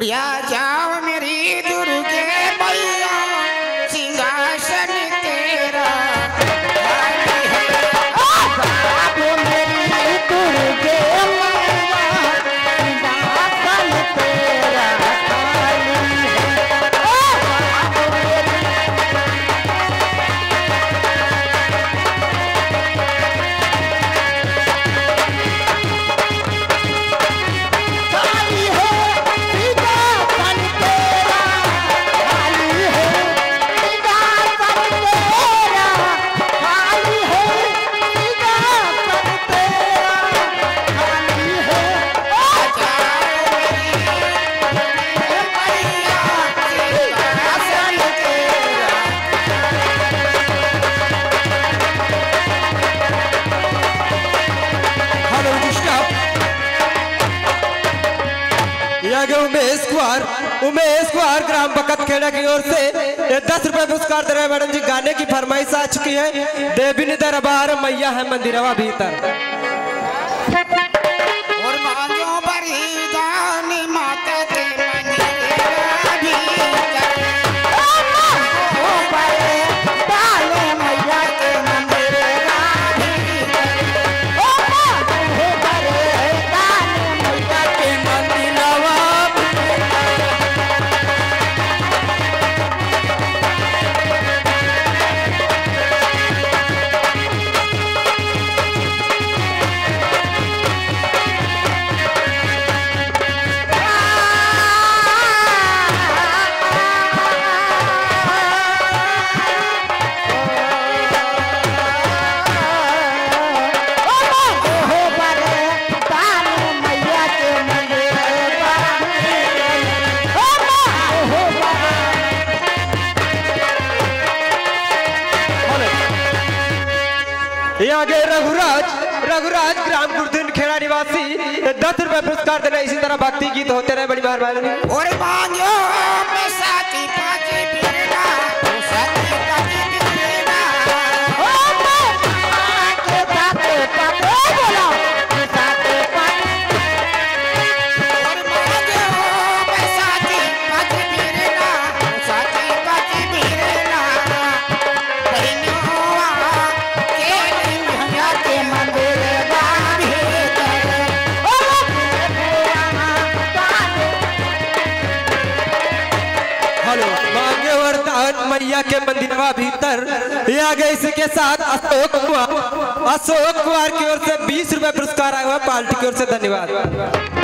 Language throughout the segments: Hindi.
ನೋಡ್ಯಾ उमेश कुमार ग्राम बकत खेड़ा की ओर से। दस रुपए पुरस्कार दे रहे मैडम जी, गाने की फरमाइश आ चुकी है। देवी ने दरबार, मैया है मंदिरवा भीतर रघुराज रघुराज, ग्राम गुरदीन खेड़ा निवासी, दस रुपए पुरस्कार देना इसी तरह भक्ति गीत होते रहे बड़ी मेहरबानी और मैया के मंदिरवा भीतर। ये आगे इसके साथ अशोक कुमार अशोक कुमार की ओर से बीस रुपए पुरस्कार आया हुआ पार्टी की ओर से धन्यवाद।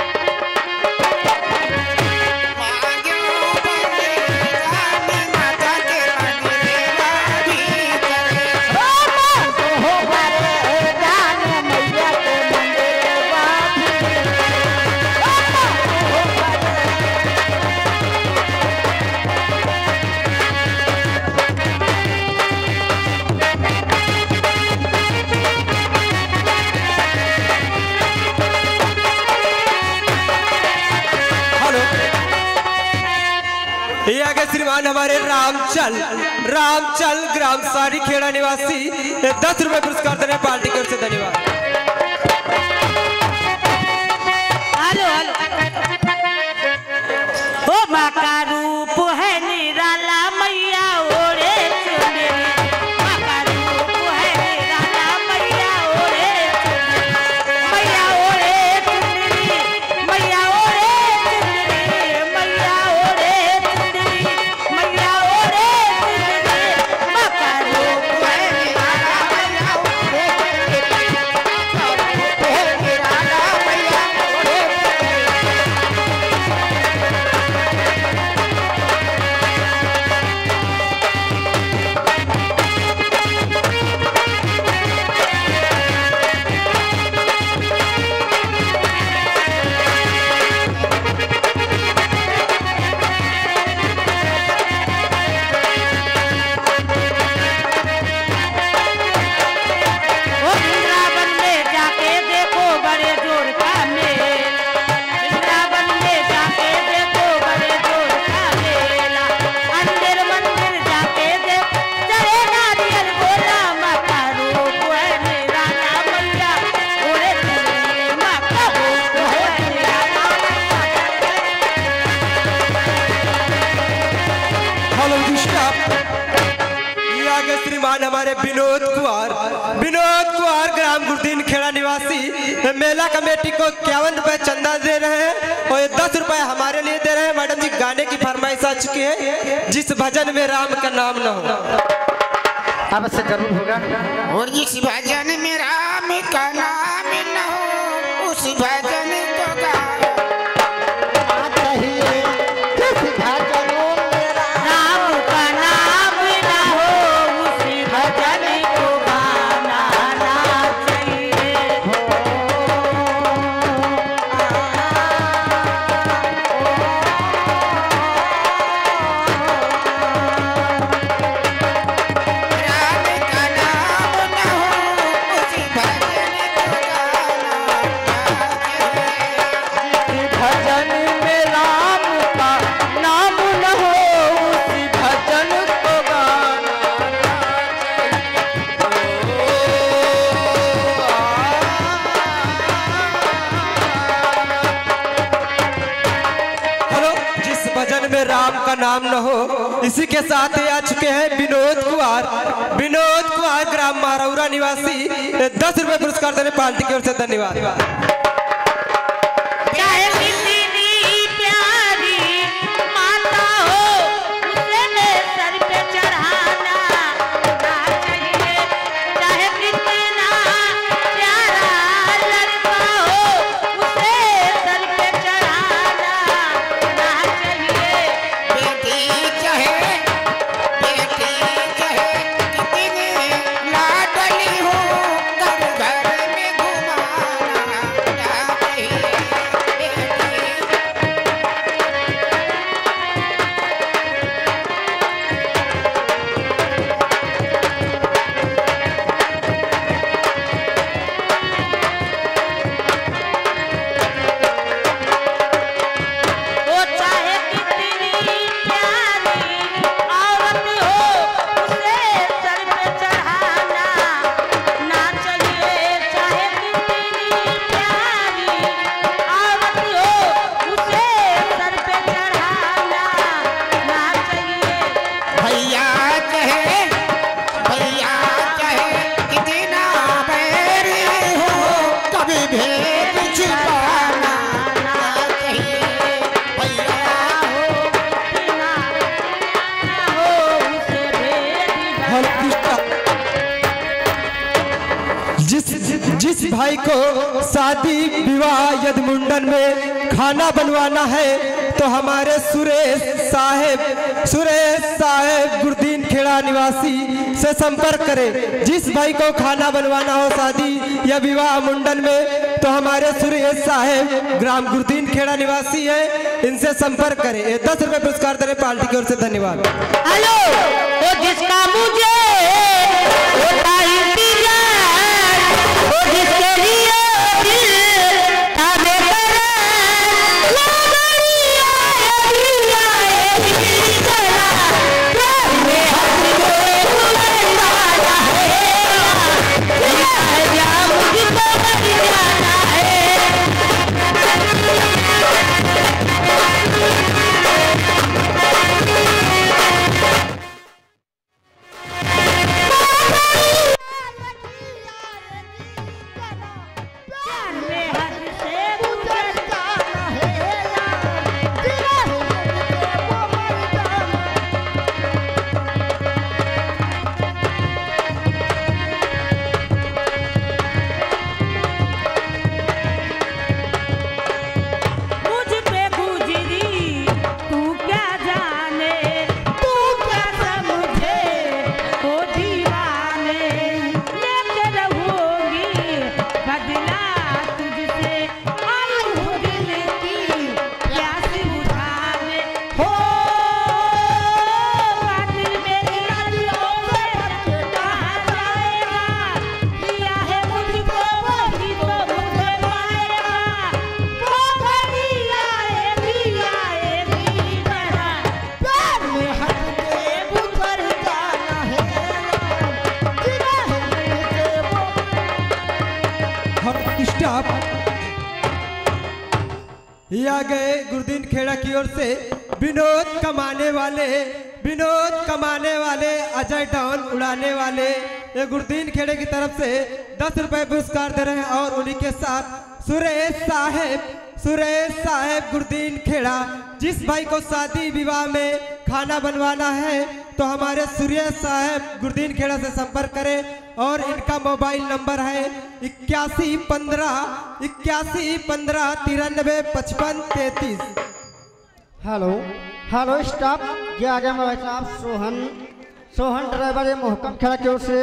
श्रीमान हमारे रामचल रामचल ग्राम सारी खेड़ा निवासी, दस रुपए पुरस्कार देने, पार्टी की ओर से धन्यवाद। श्रीमान हमारे विनोद कुमार। विनोद कुमार ग्राम गुरदीन खेड़ा निवासी। मेला कमेटी को इक्यावन रुपए चंदा दे रहे हैं और ये दस रुपए हमारे लिए दे रहे हैं। मैडम जी गाने की फरमाइश आ चुकी है। जिस भजन में राम का नाम न हो। अवश्य ज़रूर होगा। और जिस भजन में राम का नाम न हो उस भजन राम का नाम न हो। इसी के साथ आ चुके हैं विनोद कुमार। विनोद कुमार, ग्राम मारौरा निवासी। दस रुपए पुरस्कार देने पार्टी की ओर से धन्यवाद। जिस भाई को शादी विवाह यदि मुंडन में खाना बनवाना है तो हमारे सुरेश साहेब सुरेश साहेब गुरदीन खेड़ा निवासी से संपर्क करें। जिस भाई को खाना बनवाना हो शादी या विवाह मुंडन में तो हमारे सुरेश साहेब ग्राम गुरुदीन खेड़ा निवासी है। इनसे संपर्क करें। दस रुपए पुरस्कार दे रहे पार्टी की ओर से धन्यवाद। हेलो जिसका मुझे स्टाफ ये आ गए गुरदीन खेड़ा की ओर से। विनोद कमाने वाले, विनोद कमाने वाले, अजय डॉन उड़ाने वाले। ये गुरदीन खेड़े की तरफ़ से दस रुपए पुरस्कार दे रहे हैं और उन्हीं के साथ सुरेश साहेब सुरेश साहेब गुरदीन खेड़ा, जिस भाई को शादी विवाह में खाना बनवाना है तो हमारे सूर्य साहेब गुरदीन खेड़ा से संपर्क करें और इनका मोबाइल नंबर है इक्यासी पंद्रह इक्यासी पंद्रह, तिरानबे, पचपन, तैतीस। हेलो हेलो, स्टाफ, ये आ गया मोबाइल साहब सोहन सोहन ड्राइवर मोहकम खेड़ा की ओर से।